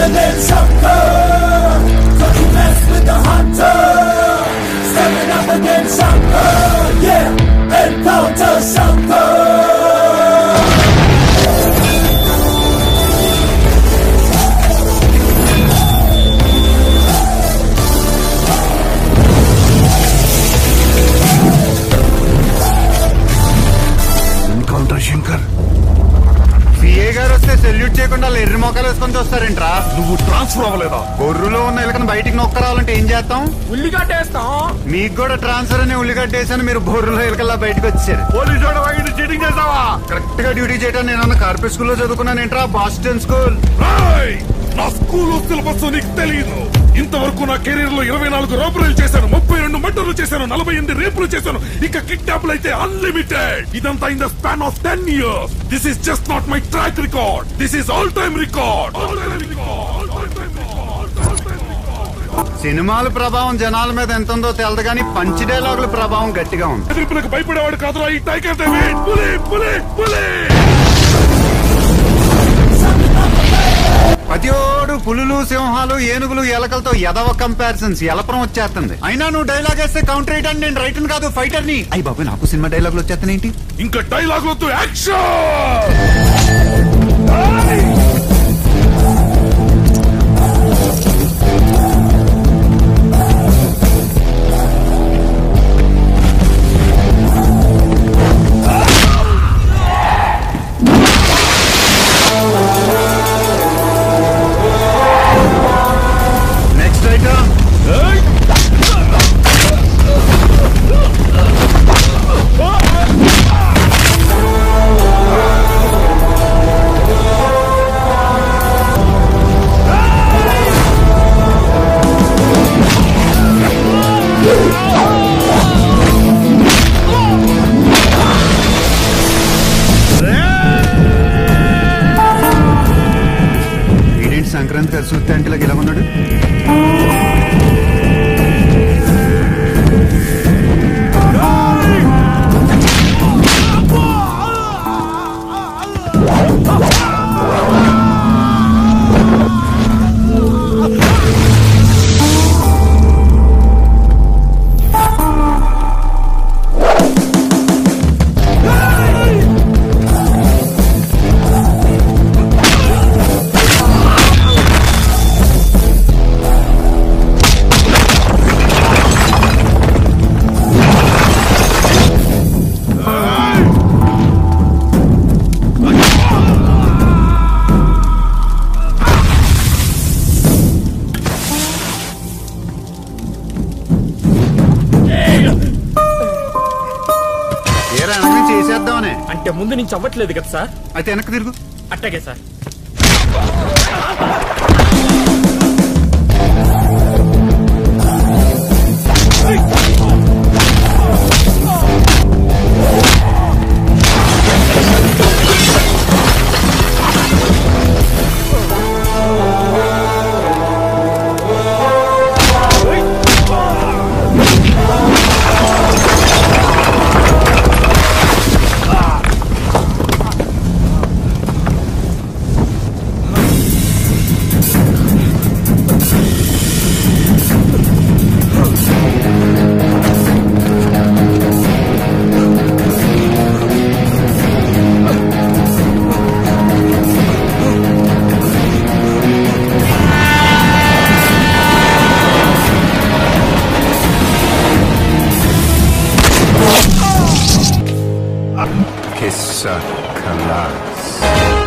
the name of Don't you mess with the hunter. Stepping up name hunger Yeah, encounter sucker. Salute చేయకుండా ఎర్రి మొక్కలు వేసుకొని చూస్తారేంట్రా? నువ్వు transfer అవ్వలేదా? గొర్రులో ఉన్న ఎలకను బయటికి నొక్కరావాలంటే ఏం చేస్తాం? ఉల్లిగడ్డేస్తాం మీకు కూడా ట్రాన్స్ఫర్ అని ఉల్లిగడ్డేసాను మీరు బొర్రులో ఎలకల్లా బయటకు వచ్చారు. పోలీసు చీటింగ్ చేసావా? కరెక్ట్గా డ్యూటీ చేయడం నేను కార్పొరేట్ స్కూల్లో చదువుకున్నాను ఏంట్రా? Boston school! నా స్కూల్ సిలబస్ నీకు తెలియదు ఇంతవరకు నా కెరీర్లో ఇరవై నాలుగు రాబరీలు చేశాను ముప్పై రెండు మర్డర్లు చేశాను నలభై ఎనిమిది రేపులు చేశాను. ఇంకా కిడ్నాప్లు అయితే అన్లిమిటెడ్ ఇదంతా in the span of ten years this is just not my track record this is all time record సినిమాల ప్రభావం జనాల మీద ఎంత ఉందో తెలదు కానీ పంచి డైలాగుల ప్రభావం గట్టిగా ఉంది. భయపడేవాడు కాదురా ఈ టైగర్ పులి పులి పులి పులులు సింహాలు ఏనుగులు ఎలకలతో ఎదవ కంపారిజన్స్ ఎలపరం వచ్చేస్తుంది. అయినా నువ్వు డైలాగ్ వేస్తే కౌంటర్ వేయడానికి నేను రైటర్ కాదు ఫైటర్ని. అయ్యి బాబు నాకు సినిమా డైలాగులు వచ్చేస్తాను ఏంటి? ఇంకా డైలాగ్ వద్దు యాక్షన్ ఈడేంటి సంక్రాంతి గారు చూస్తే అంటే ఇలా ఉన్నాడు. అంటే ముందు నుంచి అవ్వట్లేదు కదా సార్? అయితే వెనక్కి తిరుగు. అట్టగే సార్. Kiss a class.